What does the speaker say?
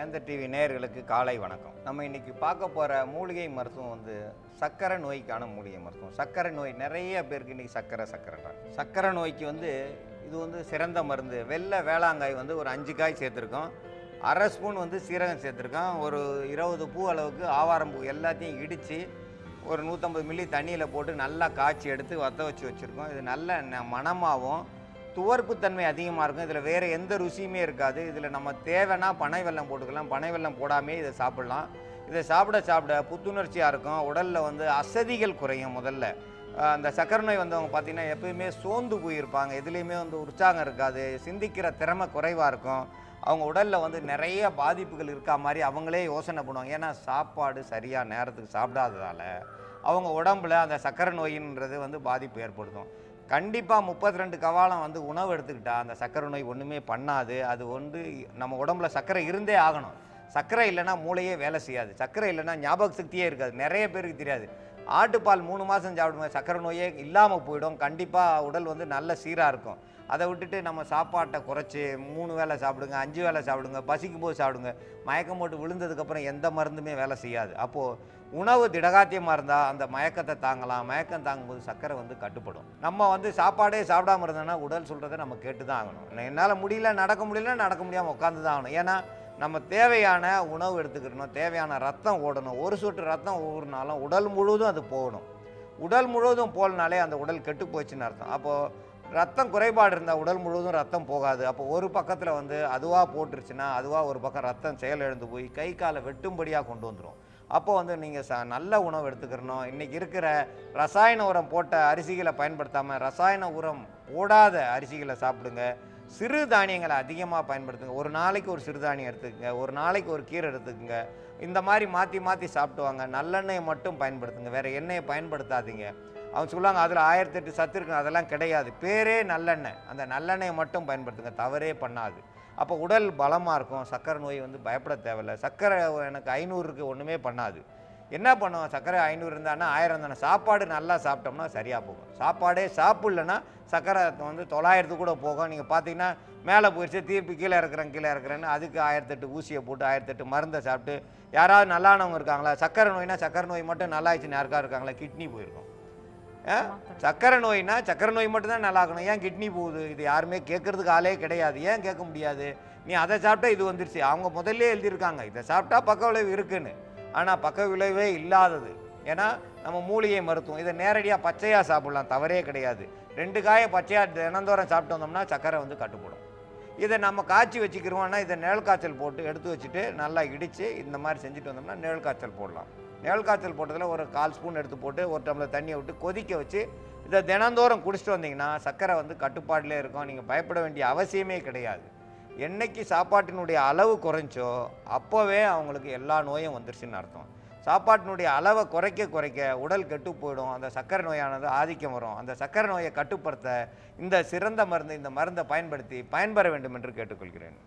வேந்தர் டிவி நேயர்களுக்கு காலை வணக்கம். நம்ம இன்னைக்கு பார்க்க போகிற மூலிகை மருத்துவம் வந்து சக்கரை நோய்க்கான மூலிகை மருத்துவம். சக்கரை நோய் நிறைய பேருக்கு இன்னைக்கு சக்கரை சக்கரைன்றாங்க. சக்கரை நோய்க்கு வந்து இது வந்து சிறந்த மருந்து. வெள்ளை வேளாங்காய் வந்து ஒரு அஞ்சு காய் சேர்த்துருக்கோம். அரை ஸ்பூன் வந்து சீரகம் சேர்த்துருக்கோம். ஒரு இருபது பூ அளவுக்கு ஆவாரம் பூ எல்லாத்தையும் இடித்து ஒரு நூற்றம்பது மில்லி தண்ணியில் போட்டு நல்லா காய்ச்சி எடுத்து வத்த வச்சு வச்சுருக்கோம். இது நல்ல ந- துவர்ப்புத்தன்மை அதிகமாக இருக்கும். இதில் வேறு எந்த ருசியுமே இருக்காது. இதில் நம்ம தேவைன்னா பனை வெல்லம் போட்டுக்கலாம். பனை வெல்லம் போடாமே இதை சாப்பிட்லாம். இதை சாப்பிட சாப்பிட புத்துணர்ச்சியாக இருக்கும். உடலில் வந்து அசதிகள் குறையும் முதல்ல. அந்த சக்கரை நோய் வந்தவங்க பார்த்திங்கன்னா எப்பயுமே சோர்ந்து போயிருப்பாங்க. எதுலேயுமே வந்து உற்சாகம் இருக்காது. சிந்திக்கிற திறமை குறைவாக இருக்கும். அவங்க உடலில் வந்து நிறைய பாதிப்புகள் இருக்கா மாதிரி அவங்களே யோசனை பண்ணுவாங்க. ஏன்னா சாப்பாடு சரியாக நேரத்துக்கு சாப்பிடாததால் அவங்க உடம்புல அந்த சக்கரை நோயின்றது வந்து பாதிப்பு ஏற்படுத்தும். கண்டிப்பாக முப்பத்தி ரெண்டு கவாலம் வந்து உணவு எடுத்துக்கிட்டா அந்த சக்கரை நோய் ஒன்றுமே பண்ணாது. அது வந்து நம்ம உடம்புல சர்க்கரை இருந்தே ஆகணும். சர்க்கரை இல்லைன்னா மூளையே வேலை செய்யாது. சர்க்கரை இல்லைன்னா ஞாபக சக்தியே இருக்காது. நிறைய பேருக்கு தெரியாது. ஆட்டுப்பால் மூணு மாதம் சாப்பிடுங்க சக்கரை நோயே இல்லாமல் போயிடும். கண்டிப்பாக உடல் வந்து நல்ல சீராக இருக்கும். அதை விட்டுட்டு நம்ம சாப்பாட்டை குறைச்சி மூணு வேளை சாப்பிடுங்க அஞ்சு வேளை சாப்பிடுங்க பசிக்கும் போது சாப்பிடுங்க. மயக்கம் போட்டு விழுந்ததுக்கப்புறம் எந்த மருந்துமே வேலை செய்யாது. அப்போது உணவு திடகாத்தியமாக இருந்தால் அந்த மயக்கத்தை தாங்கலாம். மயக்கம் தாங்கும்போது சர்க்கரை வந்து கட்டுப்படும். நம்ம வந்து சாப்பாடே சாப்பிடாம இருந்தோம்னா உடல் சொல்கிறத நம்ம கேட்டு தான் ஆகணும். என்னால் முடியல நடக்க முடியல நடக்க முடியாமல் உட்காந்து தான் ஆகணும். ஏன்னா நம்ம தேவையான உணவு எடுத்துக்கிடணும் தேவையான ரத்தம் ஓடணும். ஒரு சொட்டு ரத்தம் ஊறினாலும் உடல் முழுவதும் அது போகணும். உடல் முழுவதும் போலனாலே அந்த உடல் கெட்டு போச்சுன்னு அர்த்தம். அப்போது ரத்தம் குறைபாடு இருந்தால் உடல் முழுவதும் ரத்தம் போகாது. அப்போ ஒரு பக்கத்தில் வந்து அதுவாக போட்டுருச்சுன்னா அதுவாக ஒரு பக்கம் ரத்தம் செயலிழந்து போய் கை காலை வெட்டும்படியாக கொண்டு வந்துடும் அப்போ வந்து நீங்கள் ச நல்ல உணவு எடுத்துக்கிறணும். இன்றைக்கி இருக்கிற ரசாயன உரம் போட்ட அரிசிகளை பயன்படுத்தாமல் ரசாயன உரம் போடாத அரிசிகளை சாப்பிடுங்க. சிறு தானியங்களை அதிகமாக பயன்படுத்துங்க. ஒரு நாளைக்கு ஒரு சிறுதானியம் எடுத்துக்கங்க. ஒரு நாளைக்கு ஒரு கீரை எடுத்துக்கங்க. இந்த மாதிரி மாற்றி மாற்றி சாப்பிட்டு வாங்க. நல்லெண்ணெயை மட்டும் பயன்படுத்துங்க. வேறு எண்ணெயை பயன்படுத்தாதீங்க. அவங்க சொல்லுவாங்க அதில் ஆயிரத்தெட்டு சத்து இருக்கு. அதெல்லாம் கிடையாது. பேரே நல்லெண்ணெய். அந்த நல்லெண்ணெயை மட்டும் பயன்படுத்துங்க. தவறே பண்ணாது. அப்போ உடல் பலமாக இருக்கும். சர்க்கரை நோய் வந்து பயப்பட தேவையில்ல. சர்க்கரை எனக்கு ஐநூறுக்கு ஒன்றுமே பண்ணாது. என்ன பண்ணுவோம்? சர்க்கரை ஐநூறு இருந்தானா ஆயிரம் தானே சாப்பாடு நல்லா சாப்பிட்டோம்னா சரியாக போகும். சாப்பாடே சாப்பிட்லன்னா சர்க்கரை வந்து தொள்ளாயிரத்து கூட போகும். நீங்கள் பார்த்தீங்கன்னா மேலே போயிடுச்சு தீர்ப்பு கீழே இருக்கிறேன் கீழே இருக்கிறேன்னு அதுக்கு ஆயிரத்தெட்டு ஊசியை போட்டு ஆயிரத்தெட்டு மருந்தை சாப்பிட்டு யாராவது நல்லானவங்க இருக்காங்களா? சக்கரை நோய்னா சக்கரை நோய் மட்டும் நல்லா ஆயிடுச்சுன்னு யாருக்கா இருக்காங்களா? கிட்னி போயிருக்கும். ஆ? நோய்னா சக்கரை நோய் மட்டும் தான் நல்லா ஆகணும் ஏன் கிட்னி போகுது? இது யாருமே கேட்குறதுக்கு ஆளே கிடையாது. ஏன் கேட்க முடியாது? நீ அதை சாப்பிட்டா இது வந்துருச்சு. அவங்க முதல்ல எழுதியிருக்காங்க. இதை சாப்பிட்டா பக்க விளைவு இருக்குன்னு. ஆனால் பக்க விளைவே இல்லாதது. ஏன்னா நம்ம மூலிகை மருத்துவம் இதை நேரடியாக பச்சையாக சாப்பிடலாம் தவறே கிடையாது. ரெண்டு காயை பச்சையாக தினந்தோறும் சாப்பிட்டு வந்தோம்னா சக்கரை வந்து கட்டுப்படும். இதை நம்ம காய்ச்சி வச்சுக்கிறோம்னா இதை நிழல் காய்ச்சல் போட்டு எடுத்து வச்சுட்டு நல்லா இடித்து இந்த மாதிரி செஞ்சுட்டு வந்தோம்னா நிழல் காய்ச்சல் போடலாம். நிழல் காய்ச்சல் போட்டதில் ஒரு கால் ஸ்பூன் எடுத்து போட்டு ஒரு டம்ளர் தண்ணியை விட்டு கொதிக்க வச்சு இதை தினந்தோறும் குடிச்சிட்டு வந்தீங்கன்னா சக்கரை வந்து கட்டுப்பாட்டிலே இருக்கும். நீங்கள் பயப்பட வேண்டிய அவசியமே கிடையாது. என்னைக்கு சாப்பாட்டினுடைய அளவு குறைஞ்சோ அப்போவே அவங்களுக்கு எல்லா நோயும் வந்துருச்சுன்னு அர்த்தம். சாப்பாட்டினுடைய அளவை குறைக்க குறைக்க உடல் கெட்டு போயிடும் அந்த சக்கரை நோயானது ஆதிக்கம் வரும். அந்த சக்கரை நோயை கட்டுப்படுத்த இந்த சிறந்த மருந்து இந்த மருந்தை பயன்படுத்தி பயன்பெற வேண்டும் என்று கேட்டுக்கொள்கிறேன்.